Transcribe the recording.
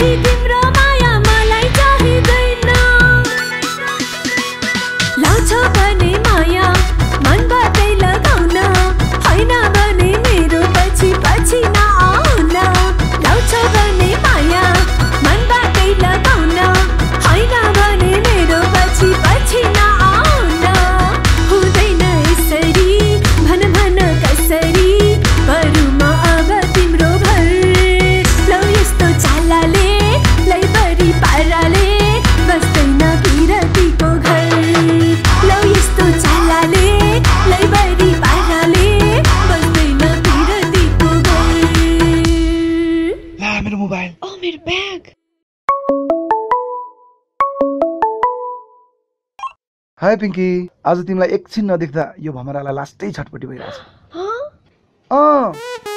Hadi कहाँ मेरो mobile. ओ मेरो ब्याग हाय पिङ्की आज तिमीलाई एकछिन नदेख्दा यो भमरालाई लास्टै छटपटी भइरहेछ। अँ।